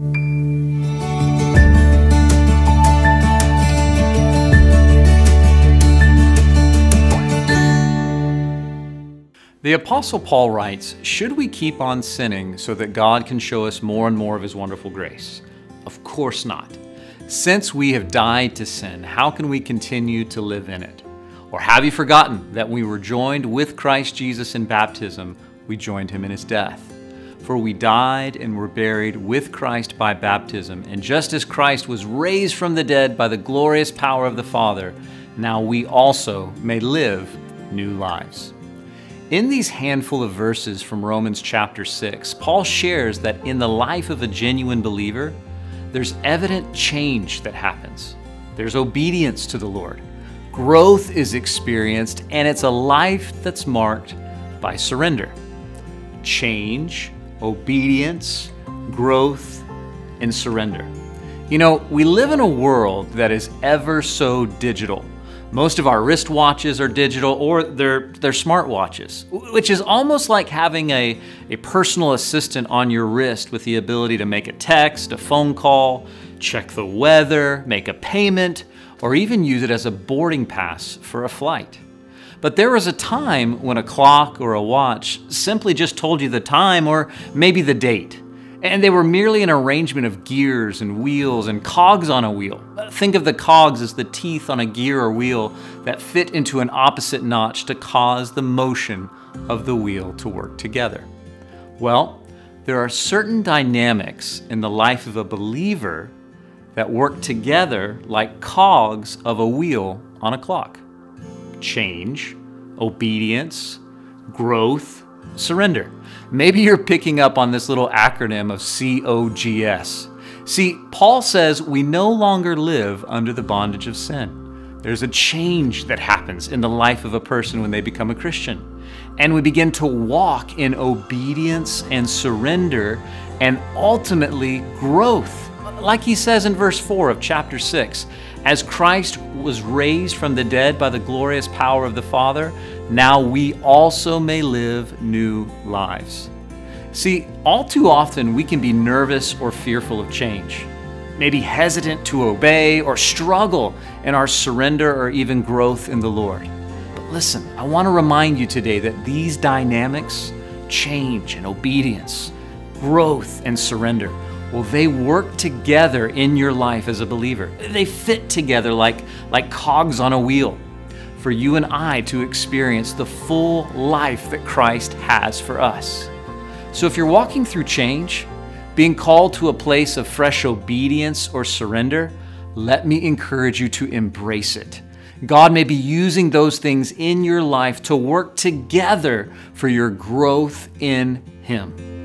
The Apostle Paul writes, Should we keep on sinning so that God can show us more and more of His wonderful grace? Of course not. Since we have died to sin, how can we continue to live in it? Or have you forgotten that we were joined with Christ Jesus in baptism? We joined Him in His death. For we died and were buried with Christ by baptism, and just as Christ was raised from the dead by the glorious power of the Father, now we also may live new lives. In these handful of verses from Romans chapter 6, Paul shares that in the life of a genuine believer, there's evident change that happens. There's obedience to the Lord. Growth is experienced, and it's a life that's marked by surrender. Change, obedience, growth, and surrender. You know, we live in a world that is ever so digital. Most of our wristwatches are digital or they're, they're smartwatches, which is almost like having a, a personal assistant on your wrist with the ability to make a text, a phone call, check the weather, make a payment, or even use it as a boarding pass for a flight. But there was a time when a clock or a watch simply just told you the time or maybe the date and they were merely an arrangement of gears and wheels and cogs on a wheel. Think of the cogs as the teeth on a gear or wheel that fit into an opposite notch to cause the motion of the wheel to work together. Well, there are certain dynamics in the life of a believer that work together like cogs of a wheel on a clock change, obedience, growth, surrender. Maybe you're picking up on this little acronym of COGS. See, Paul says we no longer live under the bondage of sin. There's a change that happens in the life of a person when they become a Christian. And we begin to walk in obedience and surrender and ultimately growth. Like he says in verse 4 of chapter 6 As Christ was raised from the dead by the glorious power of the Father, now we also may live new lives. See, all too often we can be nervous or fearful of change, maybe hesitant to obey or struggle in our surrender or even growth in the Lord. But listen, I want to remind you today that these dynamics, change and obedience, growth and surrender, well, they work together in your life as a believer. They fit together like, like cogs on a wheel for you and I to experience the full life that Christ has for us. So if you're walking through change, being called to a place of fresh obedience or surrender, let me encourage you to embrace it. God may be using those things in your life to work together for your growth in Him.